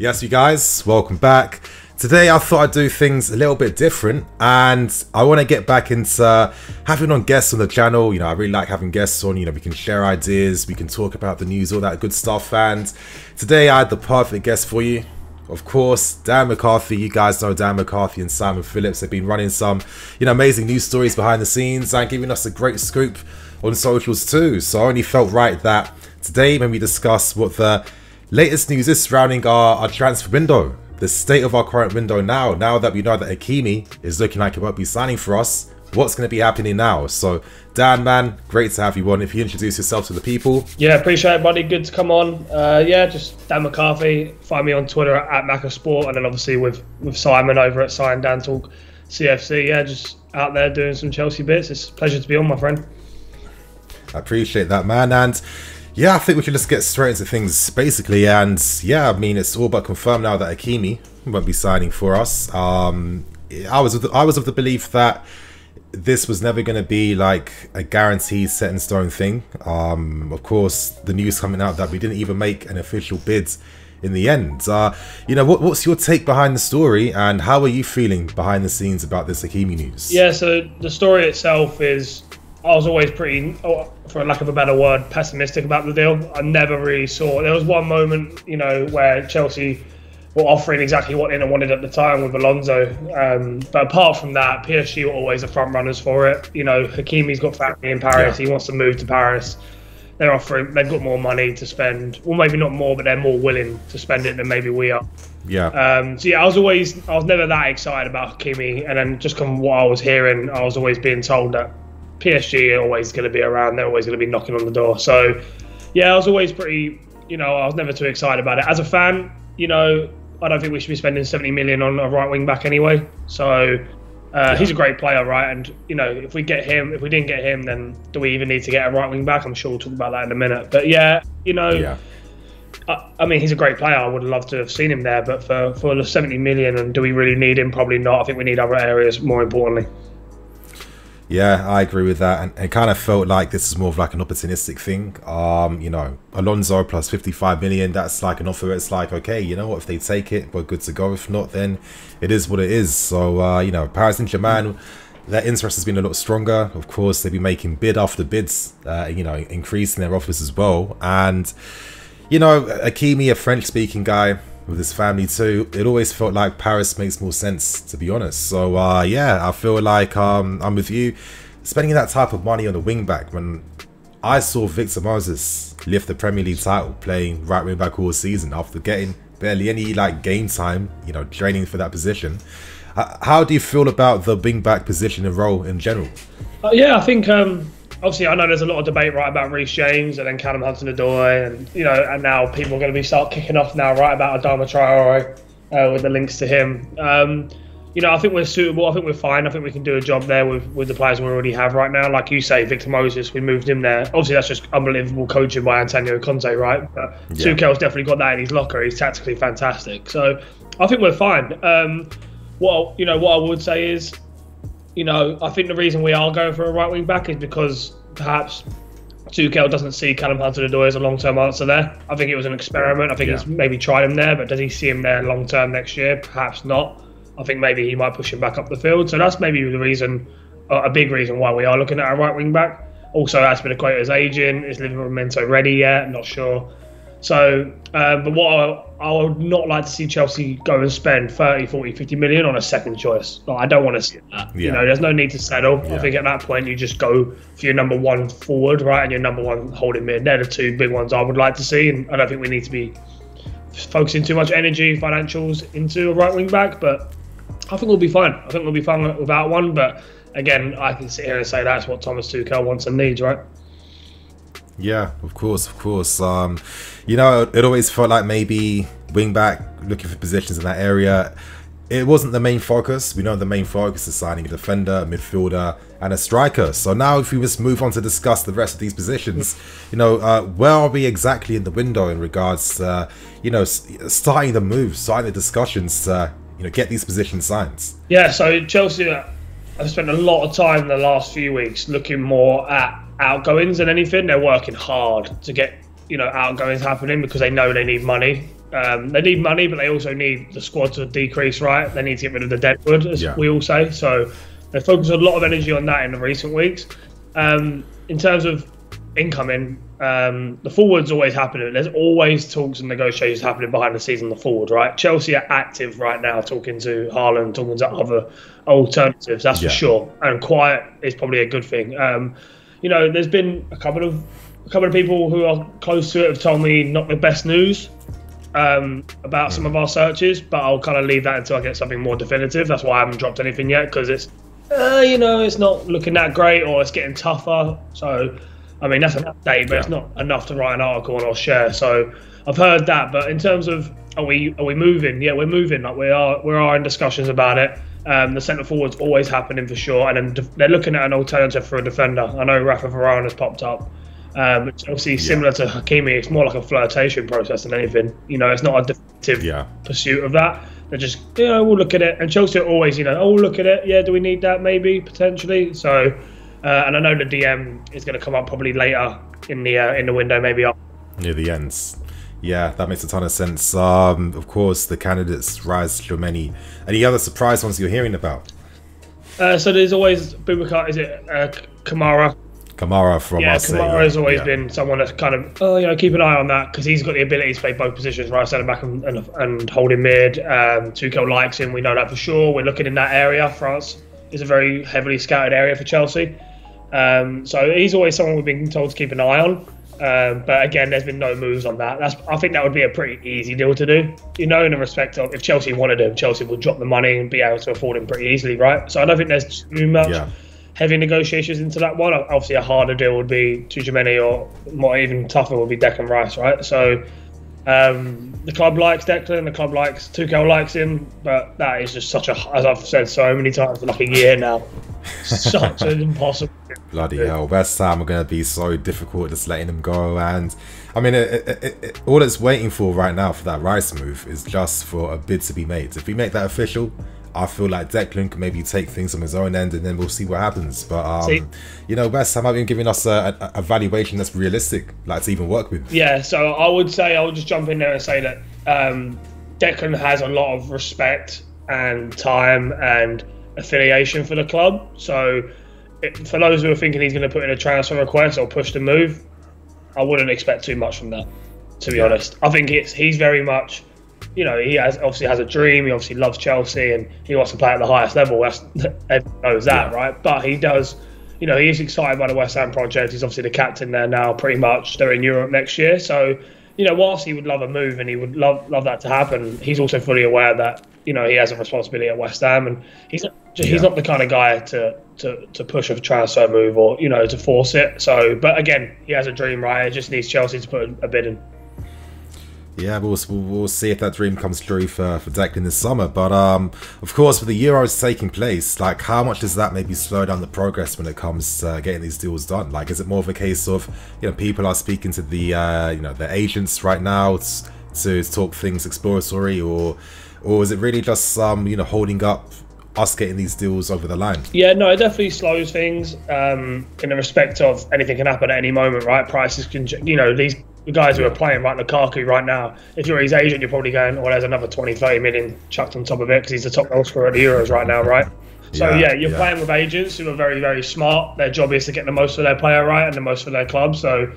Yes, you guys, welcome back. Today I thought I'd do things a little bit different and I want to get back into having on guests on the channel. You know, I really like having guests on, you know, we can share ideas, we can talk about the news, all that good stuff. And today I had the perfect guest for you. Of course, Dan McCarthy, you guys know Dan McCarthy and Simon Phillips have been running some, you know, amazing news stories behind the scenes and giving us a great scoop on socials too. So I only felt right that today when we discuss what the latest news is surrounding our, our transfer window the state of our current window now, now that we know that Hakimi is looking like he won't be signing for us, what's going to be happening now? So, Dan, man, great to have you on. If you introduce yourself to the people. Yeah, appreciate it, buddy. Good to come on. Uh, yeah, just Dan McCarthy. Find me on Twitter at Maccasport, and then obviously with, with Simon over at Si and Dan Talk CFC. Yeah, just out there doing some Chelsea bits. It's a pleasure to be on, my friend. I appreciate that, man. And yeah, I think we can just get straight into things basically. And yeah, I mean, it's all but confirmed now that Hakimi won't be signing for us. Um, I was of the, I was of the belief that this was never going to be like a guaranteed set in stone thing. Um, of course, the news coming out that we didn't even make an official bid in the end. Uh, you know, what, what's your take behind the story, and how are you feeling behind the scenes about this Hakimi news? Yeah, so the story itself is I was always pretty, oh, for lack of a better word, pessimistic about the deal. I never really saw. There was one moment, you know, where Chelsea were offering exactly what Inter wanted at the time with Alonso. Um, but apart from that, PSG were always the front runners for it. You know, Hakimi's got family in Paris. Yeah. He wants to move to Paris. They're offering. They've got more money to spend. Well, maybe not more, but they're more willing to spend it than maybe we are. Yeah. Um, so yeah, I was always, I was never that excited about Hakimi, and then just from what I was hearing, I was always being told that PSG are always going to be around. They're always going to be knocking on the door. So, yeah, I was always pretty, you know, I was never too excited about it. As a fan, you know, I don't think we should be spending 70 million on a right wing back anyway. So, uh, he's a great player, right? And you know, if we get him, if we didn't get him, then do we even need to get a right wing back? I'm sure we'll talk about that in a minute. But yeah, you know, yeah. I, I, mean, he's a great player. I would love to have seen him there, but for for the 70 million, and do we really need him? Probably not. I think we need other areas more importantly. Yeah, I agree with that, and it kind of felt like this is more of like an opportunistic thing. Um, you know, Alonso plus fifty-five million. That's like an offer. It's like okay, you know what? If they take it, we're good to go. If not, then it is what it is. So uh, you know, Paris Saint Germain. Their interest has been a lot stronger. Of course, they've been making bid after bids, uh, you know, increasing their offers as well. And, you know, Hakimi, a French speaking guy, with his family too. It always felt like Paris makes more sense, to be honest. So uh, yeah, I feel like um, I'm with you. Spending that type of money on the wing back when I saw Victor Moses lift the Premier League title playing right wing back all season after getting barely any like game time, you know, training for that position. Uh, how do you feel about the wing back position and role in general? Uh, yeah, I think um, obviously I know there's a lot of debate right about Reece James and then Callum Hudson-Odoi and you know and now people are going to be start kicking off now right about Adama Traore uh, with the links to him. Um, you know I think we're suitable. I think we're fine. I think we can do a job there with, with the players we already have right now. Like you say, Victor Moses, we moved him there. Obviously that's just unbelievable coaching by Antonio Conte, right? But yeah. Tuchel's definitely got that in his locker. He's tactically fantastic. So I think we're fine. Um, what you know what I would say is you know, I think the reason we are going for a right wing back is because perhaps Tuchel doesn't see Callum Hudson-Odoi as a long-term answer there. I think it was an experiment. I think yeah. he's maybe tried him there, but does he see him there long-term next year? Perhaps not. I think maybe he might push him back up the field. So that's maybe the reason, uh, a big reason why we are looking at a right wing back. Also, Azpilicueta's aging. Is Livramento ready yet? Not sure. So, uh, but what I, I, would not like to see Chelsea go and spend 30, 40, 50 million on a second choice. Like, I don't want to see that. Yeah. You know, there's no need to settle. Yeah. I think at that point you just go for your number one forward, right, and your number one holding mid. They're the two big ones I would like to see, and I don't think we need to be focusing too much energy, financials into a right wing back. But I think we'll be fine. I think we'll be fine without one. But again, I can sit here and say that's what Thomas Tuchel wants and needs, right? Yeah, of course, of course. Um, you know, it always felt like maybe wing back, looking for positions in that area. It wasn't the main focus. We know the main focus is signing a defender, a midfielder, and a striker. So now, if we just move on to discuss the rest of these positions, you know, uh, where are we exactly in the window in regards to, uh, you know, starting the moves, starting the discussions to, you know, get these positions signed? Yeah, so Chelsea, I've spent a lot of time in the last few weeks looking more at outgoings than anything. They're working hard to get you know outgoings happening because they know they need money. Um, they need money, but they also need the squad to decrease. Right? They need to get rid of the deadwood, as Yeah. we all say. So they focus a lot of energy on that in the recent weeks. Um, in terms of incoming, um, the forwards always happening. There's always talks and negotiations happening behind the scenes on the forward, right? Chelsea are active right now, talking to Haaland, talking to other alternatives. That's Yeah. for sure. And quiet is probably a good thing. Um, you know, there's been a couple of a couple of people who are close to it have told me not the best news um, about some of our searches, but I'll kind of leave that until I get something more definitive. That's why I haven't dropped anything yet because it's, uh, you know, it's not looking that great or it's getting tougher. So, I mean, that's an update, but it's not enough to write an article on or share. So, I've heard that, but in terms of are we are we moving? Yeah, we're moving. Like we are we are in discussions about it. Um, the centre forward's always happening for sure, and then they're looking at an alternative for a defender. I know Rafa Varane has popped up. Um, which obviously similar to Hakimi, it's more like a flirtation process than anything. You know, it's not a definitive Yeah. pursuit of that. They're just, you know, we'll look at it. And Chelsea are always, you know, oh, we'll look at it. Yeah, do we need that? Maybe potentially. So, uh, and I know the DM is going to come up probably later in the uh, in the window, maybe up. near the ends. Yeah, that makes a ton of sense. Um, of course, the candidates Rise Lomeni. Any other surprise ones you're hearing about? Uh, so there's always Boubacar. Is it uh, Kamara? Kamara from Yeah, Marseille. Kamara has always yeah. been someone that's kind of, oh, you know, keep an eye on that because he's got the ability to play both positions, right centre back and, and, and holding mid. Um, Tuchel likes him, we know that for sure. We're looking in that area. France is a very heavily scouted area for Chelsea. Um, so he's always someone we've been told to keep an eye on. Um, but again, there's been no moves on that. That's I think that would be a pretty easy deal to do. You know, in the respect of if Chelsea wanted him, Chelsea would drop the money and be able to afford him pretty easily, right? So I don't think there's too much Yeah. heavy negotiations into that one. Obviously, a harder deal would be Tchouaméni, or more even tougher would be Declan Rice, right? So um, the club likes Declan, the club likes Tuchel likes him, but that is just such a, as I've said so many times for like a year now, such an impossible. Bloody hell, West Ham are going to be so difficult just letting them go. And I mean, it, it, it, all it's waiting for right now for that Rice move is just for a bid to be made. If we make that official, I feel like Declan can maybe take things on his own end and then we'll see what happens. But, um, you know, West Ham have been giving us a, a, a valuation that's realistic, like to even work with. Yeah, so I would say I would just jump in there and say that um, Declan has a lot of respect and time and affiliation for the club. So it, for those who are thinking he's going to put in a transfer request or push the move, I wouldn't expect too much from that. To be Yeah. honest, I think it's he's very much, you know, he has obviously has a dream. He obviously loves Chelsea and he wants to play at the highest level. That's everyone knows that, Yeah. right? But he does. You know, he is excited by the West Ham project. He's obviously the captain there now, pretty much. They're in Europe next year. So, you know, whilst he would love a move and he would love love that to happen, he's also fully aware that, you know, he has a responsibility at West Ham and he's he's Yeah. not the kind of guy to, to, to push a transfer move or, you know, to force it. So, but again, he has a dream, right? It just needs Chelsea to put a bid in. Yeah, we'll, we'll, we'll see if that dream comes true for, for Declan this summer. But um, of course, with the Euros taking place, like how much does that maybe slow down the progress when it comes to uh, getting these deals done? Like, is it more of a case of you know people are speaking to the uh, you know the agents right now t- to talk things exploratory, or or is it really just um you know holding up us getting these deals over the line? Yeah, no, it definitely slows things um, in the respect of anything can happen at any moment, right? Prices can, you know, these guys who are playing right Lukaku right now. If you're his agent, you're probably going, "Oh, there's another 20, 30 million chucked on top of it because he's the top goal scorer at the Euros right now, right?" So Yeah, yeah, you're yeah. playing with agents who are very, very smart. Their job is to get the most for their player right and the most for their club. So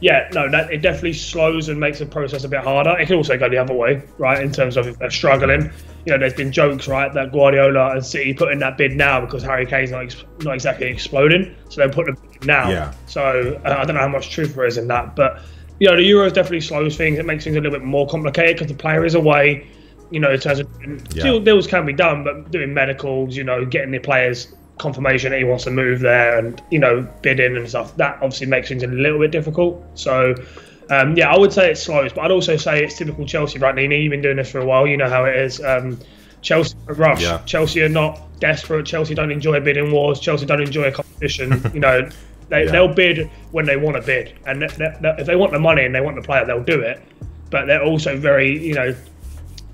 yeah, no, that it definitely slows and makes the process a bit harder. It can also go the other way, right? In terms of if they're struggling, you know, there's been jokes, right, that Guardiola and City put in that bid now because Harry Kane's not ex- not exactly exploding, so they put putting a bid now. Yeah. So uh, I don't know how much truth there is in that, but you know, the Euros definitely slows things. It makes things a little bit more complicated because the player is away. You know, in terms of Yeah. still deals can be done, but doing medicals, you know, getting the players confirmation that he wants to move there and you know bidding and stuff that obviously makes things a little bit difficult. So um, yeah I would say it slows but I'd also say it's typical Chelsea right? Nini you've been doing this for a while you know how it is. Um, Chelsea rush Yeah. Chelsea are not desperate. Chelsea don't enjoy bidding wars. Chelsea don't enjoy a competition. You know they, Yeah. they'll bid when they want to bid. And th- th- th- if they want the money and they want the player they'll do it. But they're also very you know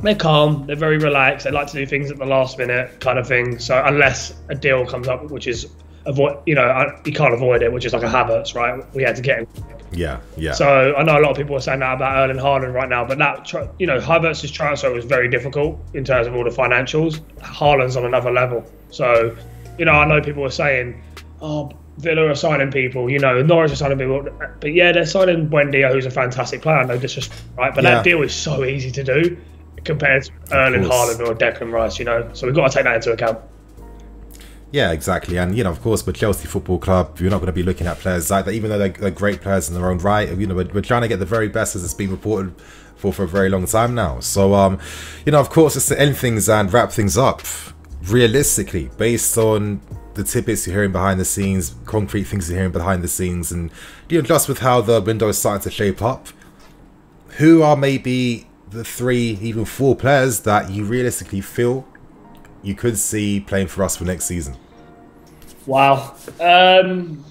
they're calm, they're very relaxed, they like to do things at the last minute kind of thing. So unless a deal comes up, which is avoid, you know, you can't avoid it, which is like a Havertz, right? We had to get him Yeah, yeah. So I know a lot of people are saying that about Erling Haaland right now, but that you know Havertz's transfer was very difficult in terms of all the financials. Haaland's on another level. So you know I know people are saying, oh. Villa are signing people, you know, Norwich are signing people, but yeah, they're signing Buendia, who's a fantastic player, no disrespect, right? But Yeah. that deal is so easy to do compared to Erling. Haaland or Declan Rice, you know. So we've got to take that into account. Yeah, exactly. And, you know, of course, with Chelsea Football Club, you're not going to be looking at players like that, even though they're, they're great players in their own right. You know, we're, we're trying to get the very best as it's been reported for for a very long time now. So, um, you know, of course, just to end things and wrap things up, realistically, based on the tidbits you're hearing behind the scenes, concrete things you're hearing behind the scenes, and, you know, just with how the window is starting to shape up, who are maybe the three, even four players that you realistically feel you could see playing for us for next season? Wow. Um,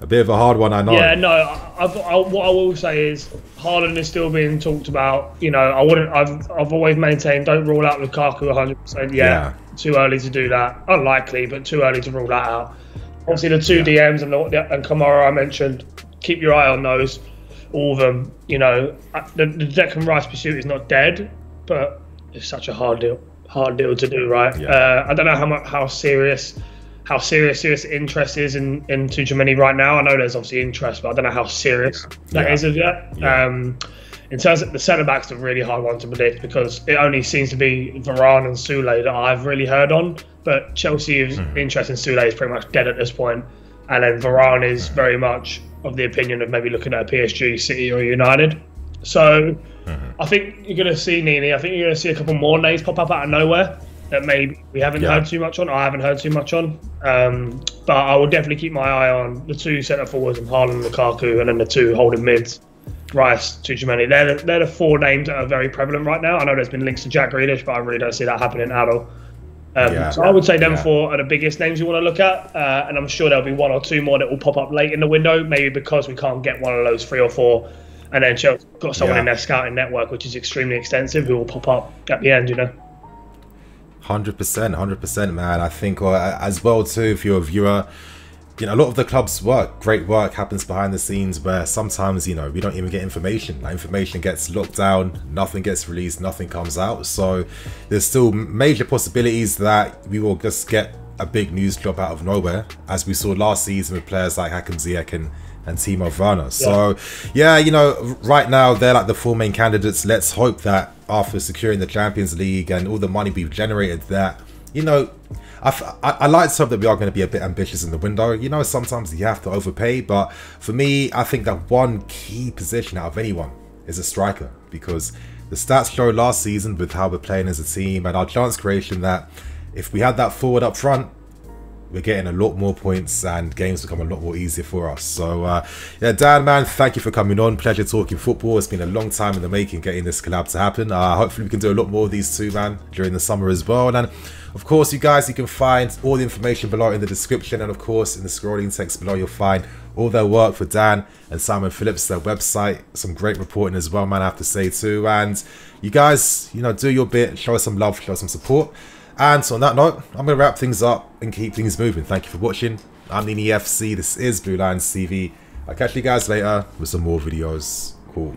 A bit of a hard one, I know. Yeah, no. I, I've, I, what I will say is Haaland is still being talked about. You know, I wouldn't. I've I've always maintained don't rule out Lukaku 100. percent Yeah, Yeah. too early to do that. Unlikely, but too early to rule that out. Obviously, the two Yeah. DMs and the, and Kamara I mentioned. Keep your eye on those. All of them. You know, Uh, the, the Declan Rice pursuit is not dead, but it's such a hard deal. Hard deal to do, right? Yeah. Uh, I don't know how much how serious how serious serious interest is in in Tchouaméni right now. I know there's obviously interest, but I don't know how serious that Yeah. is of yet. Yeah. Um, in terms of the centre backs, a really hard one to predict because it only seems to be Varane and Sule that I've really heard on. But Chelsea's Mm-hmm. interest in Sule is pretty much dead at this point, and then Varane is very much of the opinion of maybe looking at a PSG, City, or United. So Mm-hmm. I think you're going to see Nini. I think you're going to see a couple more names pop up out of nowhere that maybe we haven't Yeah. heard too much on. I haven't heard too much on. Um, but I will definitely keep my eye on the two centre forwards and Haaland, Lukaku, and then the two holding mids, Rice, Tchouaméni. They're the, they're the four names that are very prevalent right now. I know there's been links to Jack Grealish, but I really don't see that happening at all. Um, Yeah. So I would say them Yeah. four are the biggest names you want to look at, uh, and I'm sure there'll be one or two more that will pop up late in the window, maybe because we can't get one of those three or four. And then Chelsea got someone Yeah. in their scouting network, which is extremely extensive, who will pop up at the end, you know. Hundred percent, hundred percent, man. I think, uh, as well too, if you're a viewer, you know, a lot of the club's work, great work, happens behind the scenes where sometimes, you know, we don't even get information. That information gets locked down, nothing gets released, nothing comes out. So there's still major possibilities that we will just get a big news drop out of nowhere, as we saw last season with players like Hakim Ziyech and and Timo Werner. So, yeah, you know, right now they're like the four main candidates. Let's hope that after securing the Champions League and all the money we've generated, that you know, I, I like to hope that we are going to be a bit ambitious in the window. You know, sometimes you have to overpay, but for me, I think that one key position out of anyone is a striker because the stats show last season with how we're playing as a team and our chance creation that if we had that forward up front, we're getting a lot more points and games become a lot more easier for us. So, uh, yeah, Dan, man, thank you for coming on. Pleasure talking football. It's been a long time in the making getting this collab to happen. Uh, hopefully, we can do a lot more of these two, man, during the summer as well. And of course, you guys, you can find all the information below in the description. And of course, in the scrolling text below, you'll find all their work for Dan and Simon Phillips, their website. Some great reporting as well, man, I have to say too. And you guys, you know, do your bit, show us some love, show us some support. And so on that note, I'm going to wrap things up and keep things moving. Thank you for watching. I'm Nini FC. This is Blue Lions TV. I'll catch you guys later with some more videos. Cool.